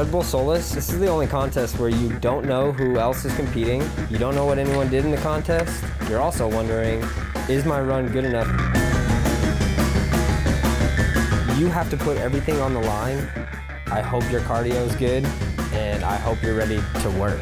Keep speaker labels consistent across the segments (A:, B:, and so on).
A: Red Bull Solus, this is the only contest where you don't know who else is competing. You don't know what anyone did in the contest. You're also wondering, is my run good enough? You have to put everything on the line. I hope your cardio is good, and I hope you're ready to work.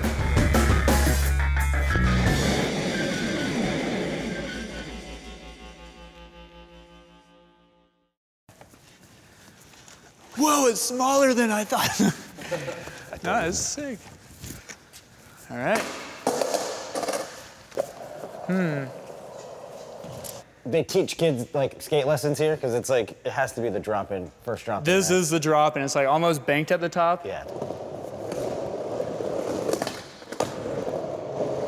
B: Whoa, it's smaller than I thought. no, it's sick. All right. Hmm.
C: They teach kids like skate lessons here because it's like it has to be the drop in first drop. in,
B: This is the drop, and it's like almost banked at the top.
C: yeah.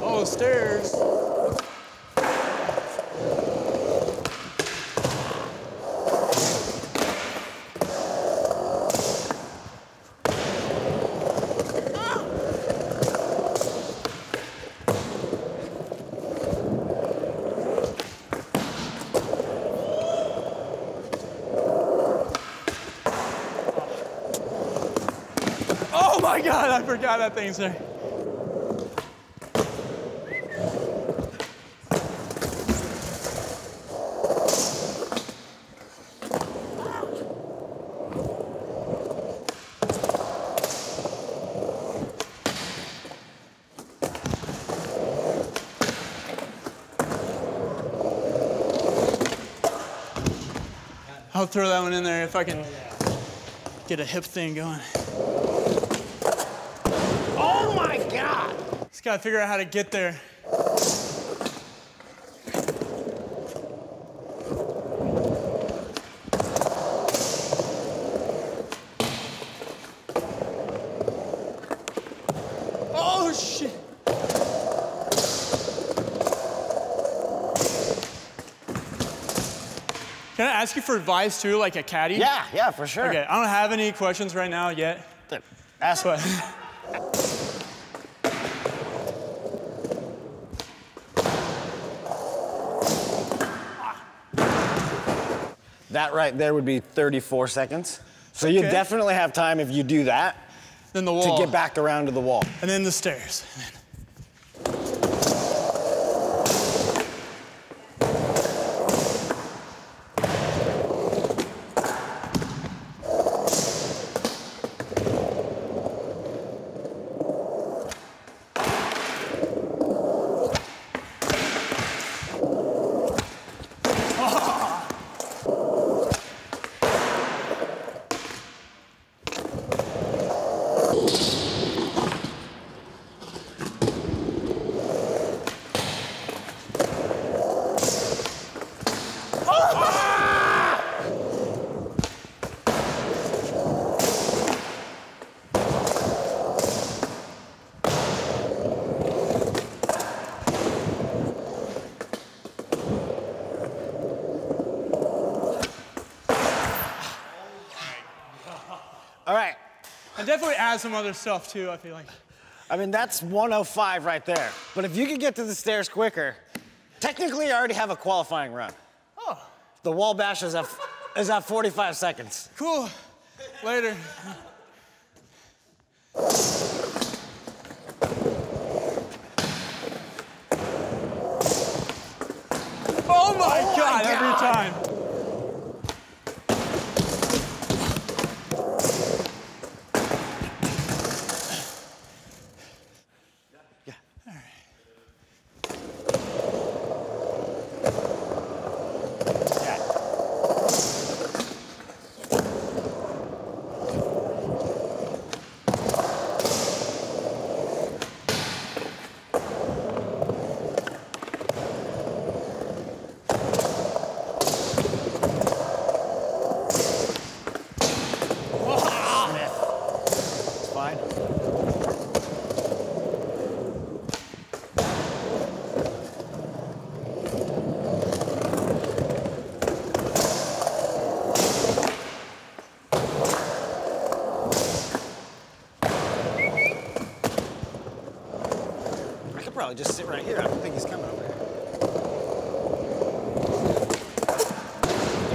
B: Oh, stairs. Oh my god, I forgot that thing's there. I'll throw that one in there if I can get a hip thing going.
C: Oh my god!
B: Just gotta figure out how to get there. Oh shit! Can I ask you for advice too, like a caddy?
C: Yeah, yeah, for sure.
B: Okay, I don't have any questions right now yet,
C: Ask
B: but
C: that right there would be 34 seconds. So you definitely have time if you do that
B: then the wall.
C: to get back around to the wall.
B: and then the stairs.
C: All right.
B: And definitely add some other stuff too, I feel like.
C: I mean, that's 105 right there. But if you could get to the stairs quicker, technically I already have a qualifying run.
B: Oh,
C: The wall bash is at, is at 45 seconds.
B: cool. Later. Oh my
C: my
B: god, every time.
C: I could probably just sit right here. I don't think he's coming over here.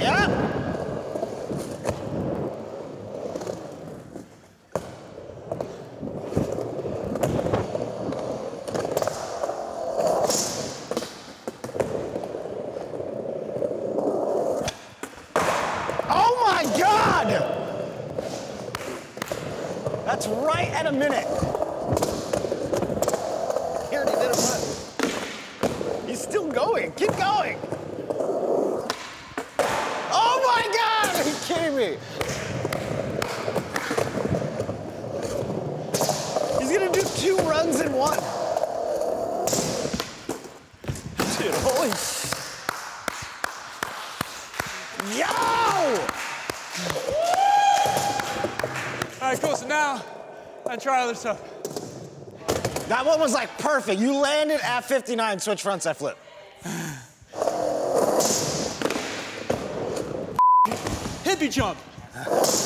C: Yeah. At a minute. He already did a flip. He's still going. Keep going. Oh my God! Are you kidding me? He's gonna do two runs in one. Dude, holy Yo!
B: All right, cool. So now I try other stuff.
C: That one was like perfect. You landed at 59, switch front side flip.
B: Hippie jump.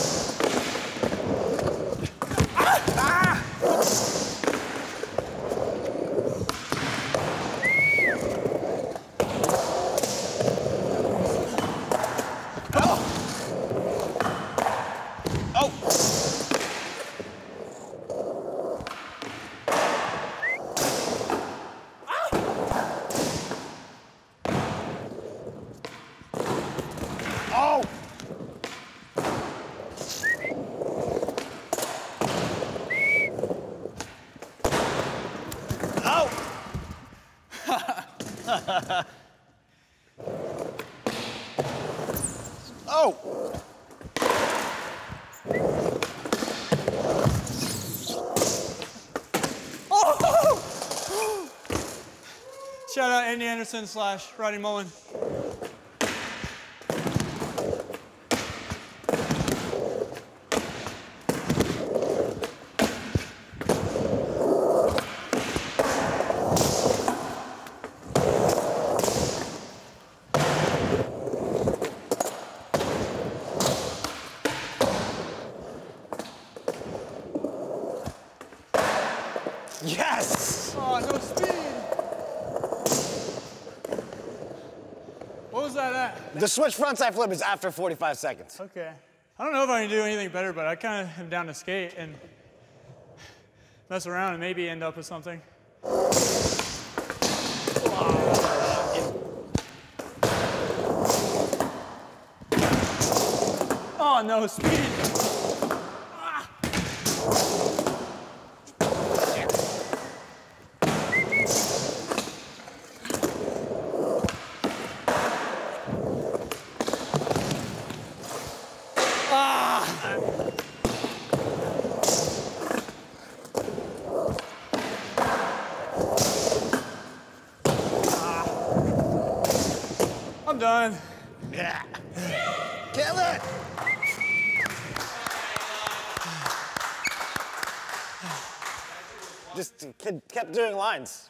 C: Oh! Oh! Oh!
B: Shout out Andy Anderson slash Rodney Mullen.
C: Yes!
B: Oh, no speed. What was that at?
C: The switch front side flip is after 45 seconds.
B: Okay. I don't know if I can do anything better, but I kind of am down to skate and mess around and maybe end up with something. Oh, no speed. I'm done.
C: Yeah. Kill it! Just kept kept doing lines.